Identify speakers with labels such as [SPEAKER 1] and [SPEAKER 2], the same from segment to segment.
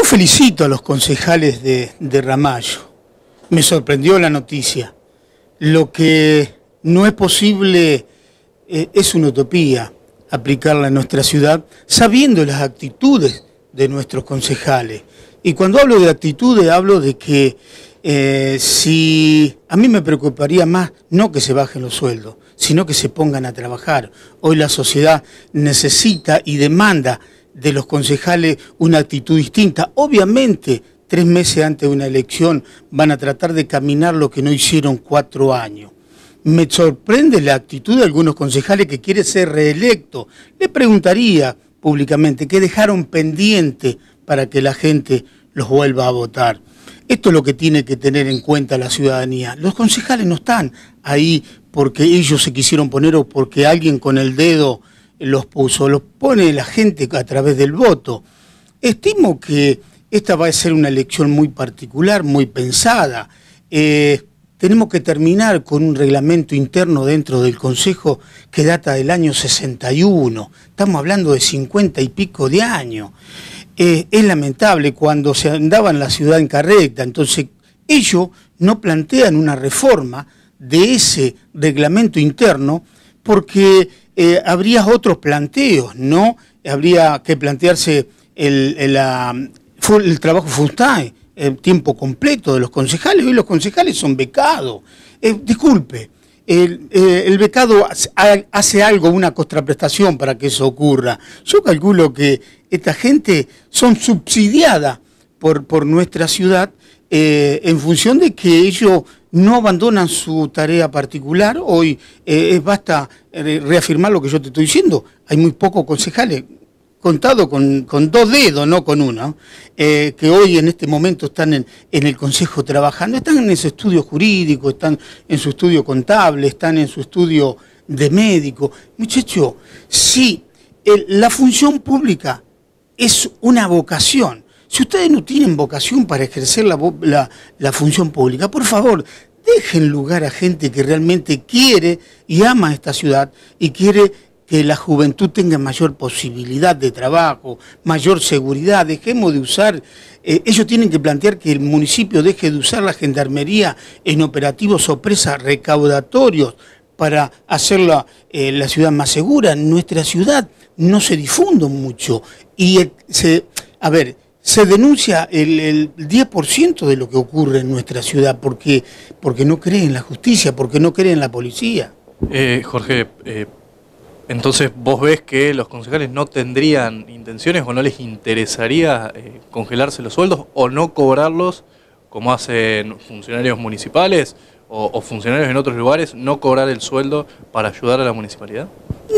[SPEAKER 1] Yo felicito a los concejales de, de Ramallo. Me sorprendió la noticia. Lo que no es posible eh, es una utopía aplicarla en nuestra ciudad, sabiendo las actitudes de nuestros concejales. Y cuando hablo de actitudes, hablo de que eh, si a mí me preocuparía más no que se bajen los sueldos, sino que se pongan a trabajar. Hoy la sociedad necesita y demanda de los concejales una actitud distinta. Obviamente, tres meses antes de una elección van a tratar de caminar lo que no hicieron cuatro años. Me sorprende la actitud de algunos concejales que quieren ser reelectos. Le preguntaría públicamente qué dejaron pendiente para que la gente los vuelva a votar. Esto es lo que tiene que tener en cuenta la ciudadanía. Los concejales no están ahí porque ellos se quisieron poner o porque alguien con el dedo los puso, los pone la gente a través del voto. Estimo que esta va a ser una elección muy particular, muy pensada. Eh, tenemos que terminar con un reglamento interno dentro del Consejo que data del año 61. Estamos hablando de 50 y pico de años. Eh, es lamentable cuando se andaba en la ciudad incorrecta. Entonces, ellos no plantean una reforma de ese reglamento interno porque eh, habría otros planteos, ¿no? Habría que plantearse el, el, trabajo full time, el tiempo completo de los concejales. Hoy los concejales son becados. Eh, disculpe, el, eh, el, becado hace algo, una contraprestación para que eso ocurra. Yo calculo que esta gente son subsidiadas por, por nuestra ciudad en función de que ellos no abandonan su tarea particular. Hoy eh, basta eh, reafirmar lo que yo te estoy diciendo. Hay muy pocos concejales, contado con, dos dedos, no con uno, eh, que hoy en este momento están en, el Consejo trabajando. Están en su estudio jurídico, están en su estudio contable, están en su estudio de médico. Muchachos, si la función pública es una vocación, si ustedes no tienen vocación para ejercer la, función pública, por favor, dejen lugar a gente que realmente quiere y ama esta ciudad y quiere que la juventud tenga mayor posibilidad de trabajo, mayor seguridad. Dejemos de usar, eh, ellos tienen que plantear que el municipio deje de usar la gendarmería en operativos sorpresa recaudatorios para hacer eh, la, ciudad más segura. Nuestra ciudad no se difunde mucho y eh, se, a ver, se denuncia el, 10% de lo que ocurre en nuestra ciudad porque, porque no cree en la justicia, porque no cree en la policía.
[SPEAKER 2] Eh, Jorge, eh, entonces vos ves que los concejales no tendrían intenciones o no les interesaría eh, congelarse los sueldos o no cobrarlos como hacen funcionarios municipales o, funcionarios en otros lugares, no cobrar el sueldo para ayudar a la municipalidad?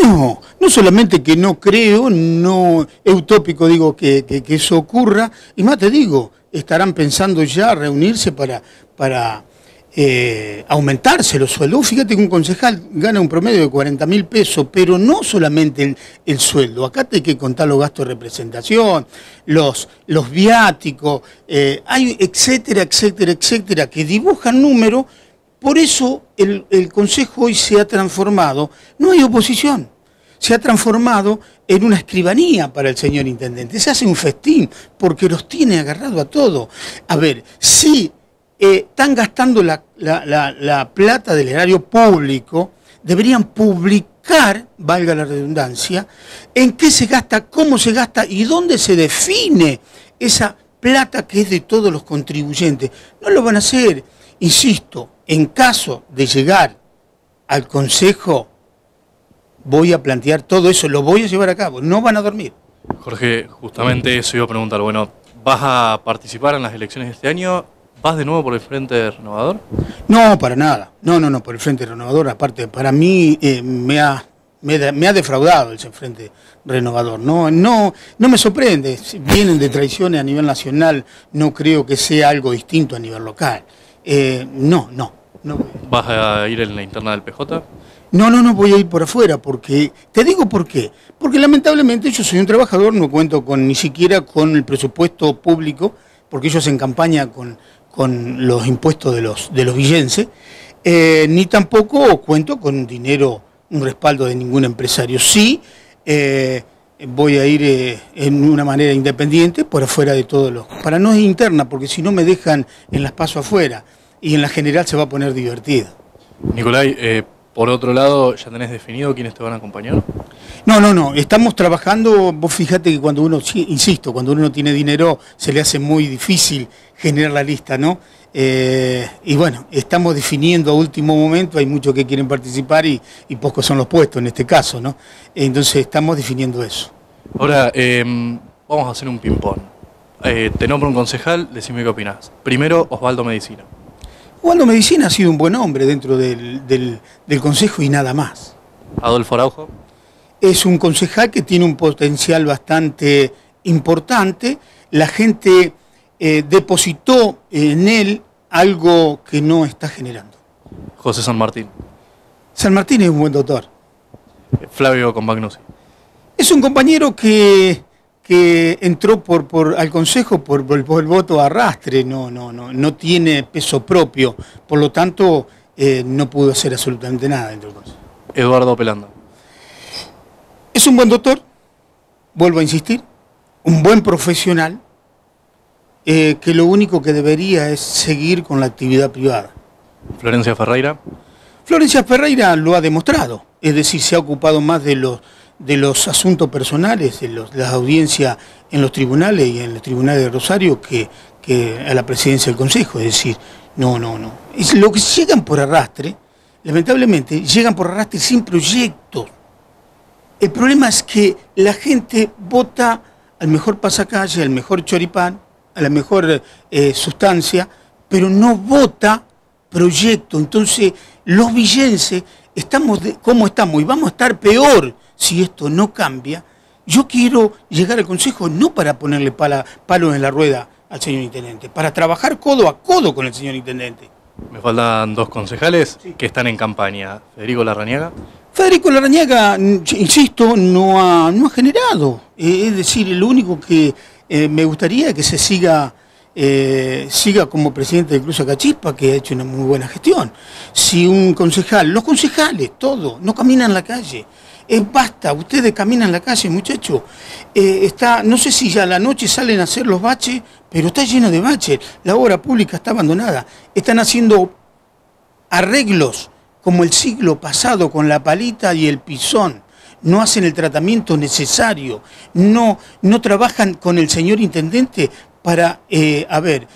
[SPEAKER 1] No, no solamente que no creo, no es utópico digo que, eso ocurra, y más te digo, estarán pensando ya reunirse para, para eh, aumentarse los sueldos. Fíjate que un concejal gana un promedio de 40 mil pesos, pero no solamente el, sueldo, acá te hay que contar los gastos de representación, los, los viáticos, eh, hay etcétera, etcétera, etcétera, que dibujan números por eso el, Consejo hoy se ha transformado, no hay oposición, se ha transformado en una escribanía para el señor Intendente. Se hace un festín porque los tiene agarrado a todo. A ver, si eh, están gastando la, la, plata del erario público, deberían publicar, valga la redundancia, en qué se gasta, cómo se gasta y dónde se define esa plata que es de todos los contribuyentes. No lo van a hacer. Insisto, en caso de llegar al Consejo, voy a plantear todo eso, lo voy a llevar a cabo, no van a dormir.
[SPEAKER 2] Jorge, justamente eso iba a preguntar. Bueno, ¿vas a participar en las elecciones de este año? ¿Vas de nuevo por el Frente Renovador?
[SPEAKER 1] No, para nada. No, no, no, por el Frente Renovador. Aparte, para mí eh, me, ha, me, ha defraudado el Frente Renovador. No, no, no me sorprende. vienen de traiciones a nivel nacional, no creo que sea algo distinto a nivel local. Eh, no, no, no.
[SPEAKER 2] ¿Vas a ir en la interna del PJ?
[SPEAKER 1] No, no, no voy a ir por afuera, porque, te digo por qué, porque lamentablemente yo soy un trabajador, no cuento con ni siquiera con el presupuesto público, porque ellos en campaña con, con los impuestos de los, de los villenses, eh, ni tampoco cuento con dinero, un respaldo de ningún empresario. Sí, eh, voy a ir eh, en una manera independiente por afuera de todos los... Para no es interna, porque si no me dejan en las pasos afuera y en la general se va a poner divertido.
[SPEAKER 2] Nicolai, eh, por otro lado, ¿ya tenés definido quiénes te van a acompañar?
[SPEAKER 1] No, no, no, estamos trabajando, vos fíjate que cuando uno, insisto, cuando uno no tiene dinero se le hace muy difícil generar la lista, ¿no? Eh, y bueno, estamos definiendo a último momento, hay muchos que quieren participar y, pocos son los puestos en este caso, ¿no? Entonces estamos definiendo eso.
[SPEAKER 2] Ahora, em, vamos a hacer un ping-pong. Eh, te nombro un concejal, decime qué opinás. Primero, Osvaldo Medicina.
[SPEAKER 1] Osvaldo Medicina ha sido un buen hombre dentro del, del Consejo y nada más.
[SPEAKER 2] Adolfo Araujo.
[SPEAKER 1] Es un concejal que tiene un potencial bastante importante. La gente eh, depositó en él algo que no está generando.
[SPEAKER 2] José San Martín.
[SPEAKER 1] San Martín es un buen doctor.
[SPEAKER 2] Flavio Compagnosi.
[SPEAKER 1] Es un compañero que, que entró por, por, al Consejo por, el voto arrastre, no, no, no, no tiene peso propio, por lo tanto eh, no pudo hacer absolutamente nada dentro del Consejo.
[SPEAKER 2] Eduardo Pelanda.
[SPEAKER 1] Es un buen doctor, vuelvo a insistir, un buen profesional, eh, que lo único que debería es seguir con la actividad privada.
[SPEAKER 2] Florencia Ferreira.
[SPEAKER 1] Florencia Ferreira lo ha demostrado, es decir, se ha ocupado más de los, de los asuntos personales, de, los, las audiencias en los tribunales y en los tribunales de Rosario que, que a la presidencia del Consejo, es decir, no, no, no. Es lo que llegan por arrastre, lamentablemente, llegan por arrastre sin proyectos. El problema es que la gente vota al mejor pasacalle, al mejor choripán, a la mejor eh, sustancia, pero no vota proyecto. Entonces, los villenses, estamos ¿cómo estamos? Y vamos a estar peor si esto no cambia. Yo quiero llegar al Consejo no para ponerle palos en la rueda al señor Intendente, para trabajar codo a codo con el señor Intendente.
[SPEAKER 2] Me faltan dos concejales que están en campaña. Federico Larrañaga.
[SPEAKER 1] Federico Larrañaga, insisto, no ha, no ha generado. Eh, es decir, lo único que eh, me gustaría que se siga, eh, siga como presidente de Cruz Acachispa, que ha hecho una muy buena gestión. Si un concejal, los concejales, todos, no caminan la calle. Es basta, ustedes caminan la calle, muchachos. Eh, está, no sé si ya a la noche salen a hacer los baches, pero está lleno de baches. La obra pública está abandonada. Están haciendo arreglos como el siglo pasado con la palita y el pisón no hacen el tratamiento necesario, no, no trabajan con el señor intendente para, eh, a ver,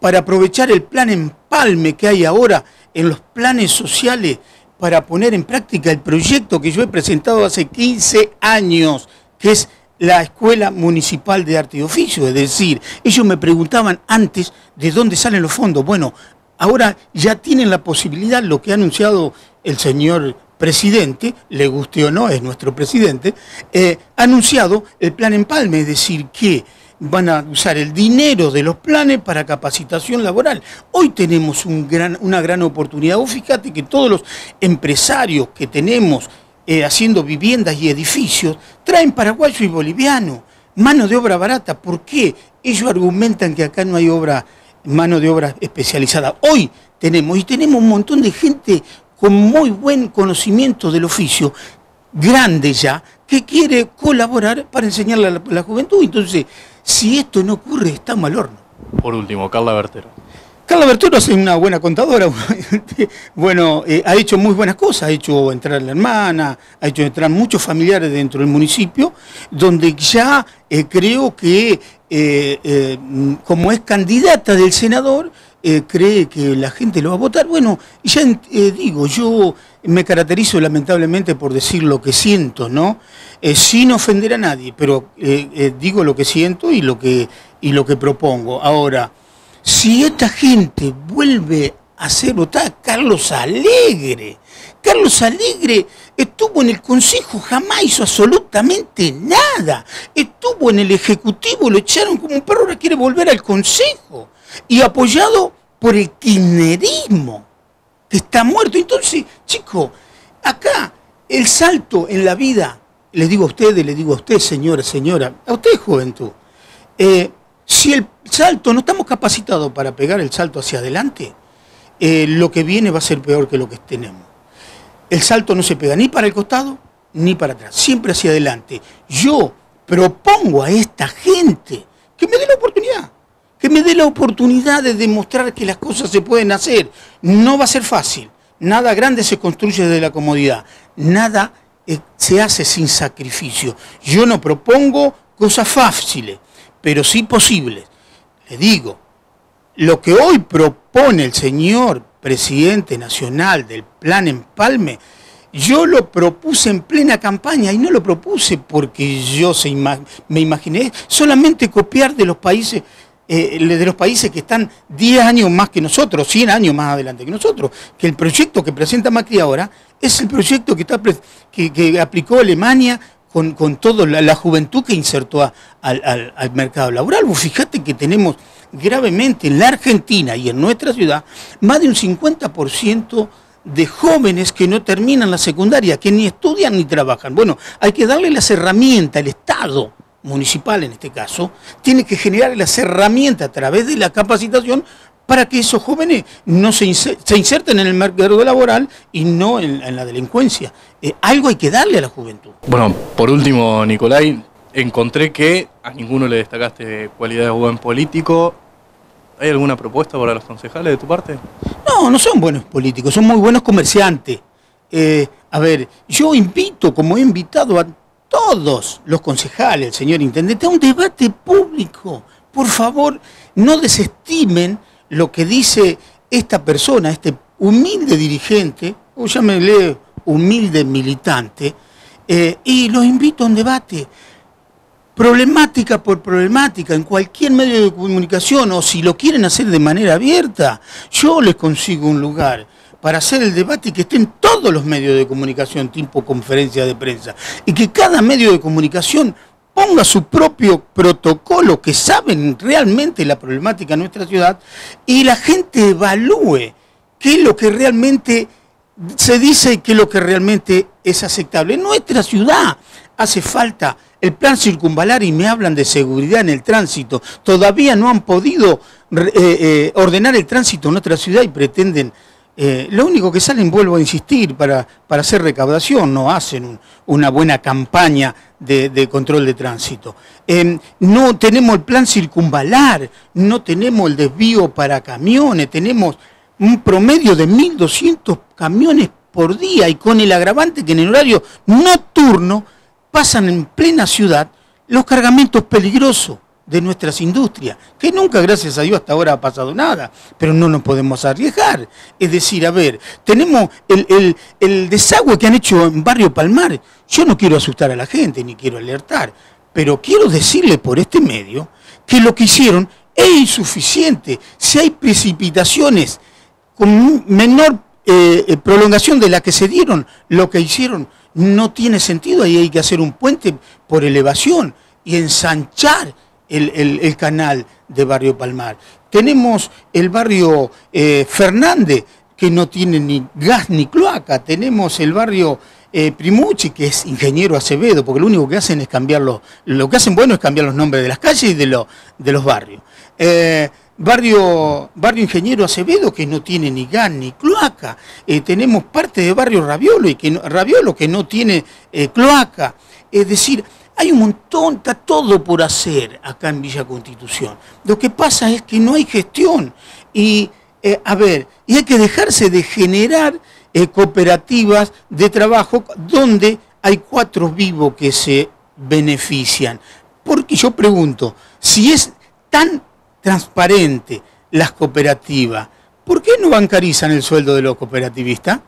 [SPEAKER 1] para aprovechar el plan empalme que hay ahora en los planes sociales para poner en práctica el proyecto que yo he presentado hace 15 años, que es la Escuela Municipal de Arte y Oficio. Es decir, ellos me preguntaban antes de dónde salen los fondos. Bueno, ahora ya tienen la posibilidad, lo que ha anunciado el señor presidente, le guste o no, es nuestro presidente, eh, ha anunciado el plan Empalme, es decir, que van a usar el dinero de los planes para capacitación laboral. Hoy tenemos una gran oportunidad. Vos fíjate que todos los empresarios que tenemos eh, haciendo viviendas y edificios traen paraguayo y boliviano, mano de obra barata. ¿Por qué? Ellos argumentan que acá no hay obra, mano de obra especializada. Hoy tenemos, y tenemos un montón de gente con muy buen conocimiento del oficio, grande ya, que quiere colaborar para enseñarle a la, juventud. Entonces, si esto no ocurre, está mal horno.
[SPEAKER 2] Por último, Carla Bertero.
[SPEAKER 1] Carla Bertero es una buena contadora, bueno, eh, ha hecho muy buenas cosas, ha hecho entrar la hermana, ha hecho entrar muchos familiares dentro del municipio, donde ya eh, creo que eh, como es candidata del senador, eh, cree que la gente lo va a votar. Bueno, ya eh, digo, yo me caracterizo lamentablemente por decir lo que siento, ¿no? Eh, sin ofender a nadie, pero digo lo que siento y lo que, y lo que propongo. Ahora, si esta gente vuelve a hacer votar Carlos Alegre, Carlos Alegre estuvo en el Consejo, jamás hizo absolutamente nada. Estuvo en el Ejecutivo, lo echaron como un perro, ahora quiere volver al Consejo y apoyado por el kirchnerismo, que está muerto. Entonces, chicos, acá el salto en la vida, les digo a ustedes, les digo a usted, señora, señora, a usted juventud, eh, si el salto, no estamos capacitados para pegar el salto hacia adelante, eh, lo que viene va a ser peor que lo que tenemos. El salto no se pega ni para el costado ni para atrás, siempre hacia adelante. Yo propongo a esta gente que me dé la oportunidad, que me dé la oportunidad de demostrar que las cosas se pueden hacer. No va a ser fácil, nada grande se construye desde la comodidad, nada eh, se hace sin sacrificio. Yo no propongo cosas fáciles, pero sí posibles. Le digo, lo que hoy propone el señor presidente nacional del Plan Empalme, yo lo propuse en plena campaña y no lo propuse porque yo me imaginé solamente copiar de los países eh, de los países que están 10 años más que nosotros, 100 años más adelante que nosotros, que el proyecto que presenta Macri ahora es el proyecto que, está, que, aplicó Alemania con, toda la, juventud que insertó al, al, mercado laboral. Vos fíjate que tenemos gravemente en la Argentina y en nuestra ciudad más de un 50% de jóvenes que no terminan la secundaria, que ni estudian ni trabajan. Bueno, hay que darle las herramientas, el Estado municipal en este caso, tiene que generar las herramientas a través de la capacitación para que esos jóvenes no se, inserten en el mercado laboral y no en, la delincuencia. Eh, algo hay que darle a la juventud.
[SPEAKER 2] Bueno, por último, Nicolai, encontré que a ninguno le destacaste cualidades de buen político. ¿Hay alguna propuesta para los concejales de tu parte?
[SPEAKER 1] No, no son buenos políticos, son muy buenos comerciantes. Eh, a ver, yo invito, como he invitado a todos los concejales, el señor intendente, a un debate público. Por favor, no desestimen lo que dice esta persona, este humilde dirigente, o llámele humilde militante, eh, y los invito a un debate problemática por problemática en cualquier medio de comunicación o si lo quieren hacer de manera abierta, yo les consigo un lugar para hacer el debate y que estén todos los medios de comunicación, tipo conferencia de prensa, y que cada medio de comunicación ponga su propio protocolo, que saben realmente la problemática de nuestra ciudad, y la gente evalúe qué es lo que realmente se dice y qué es lo que realmente es aceptable. En nuestra ciudad hace falta el plan circunvalar y me hablan de seguridad en el tránsito. Todavía no han podido eh, eh, ordenar el tránsito en nuestra ciudad y pretenden... Eh, lo único que salen, vuelvo a insistir, para, para hacer recaudación, no hacen una buena campaña de, control de tránsito. Em, no tenemos el plan circunvalar, no tenemos el desvío para camiones, tenemos un promedio de 1.200 camiones por día y con el agravante que en el horario nocturno pasan en plena ciudad los cargamentos peligrosos de nuestras industrias, que nunca, gracias a Dios, hasta ahora ha pasado nada, pero no nos podemos arriesgar. Es decir, a ver, tenemos el, el, desagüe que han hecho en Barrio Palmar. Yo no quiero asustar a la gente, ni quiero alertar, pero quiero decirle por este medio que lo que hicieron es insuficiente. Si hay precipitaciones con menor eh, prolongación de la que se dieron, lo que hicieron no tiene sentido, ahí hay que hacer un puente por elevación y ensanchar el, canal de Barrio Palmar. Tenemos el barrio eh, Fernández, que no tiene ni gas ni cloaca. Tenemos el barrio eh, Primucci, que es ingeniero Acevedo, porque lo único que hacen es cambiarlo, lo que hacen bueno es cambiar los nombres de las calles y de, de los barrios. Eh, barrio, barrio Ingeniero Acevedo, que no tiene ni gas ni cloaca. Eh, tenemos parte de barrio Raviolo, y que Raviolo, que no tiene cloaca. Es decir, hay un montón, está todo por hacer acá en Villa Constitución. Lo que pasa es que no hay gestión. Y, eh, a ver, y hay que dejarse de generar cooperativas de trabajo donde hay cuatro vivos que se benefician. Porque yo pregunto, si es tan transparente las cooperativas, ¿por qué no bancarizan el sueldo de los cooperativistas?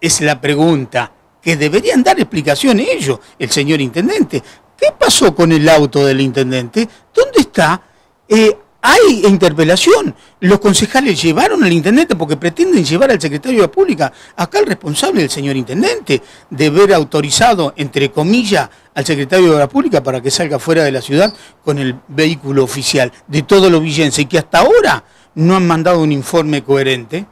[SPEAKER 1] Es la pregunta que deberían dar explicación ellos, el señor intendente. ¿Qué pasó con el auto del intendente? ¿Dónde está? Eh, hay interpelación. Los concejales llevaron al intendente porque pretenden llevar al secretario de la Pública. Acá el responsable del señor intendente de haber autorizado, entre comillas, al secretario de la Pública para que salga fuera de la ciudad con el vehículo oficial de todo lo villense y que hasta ahora no han mandado un informe coherente.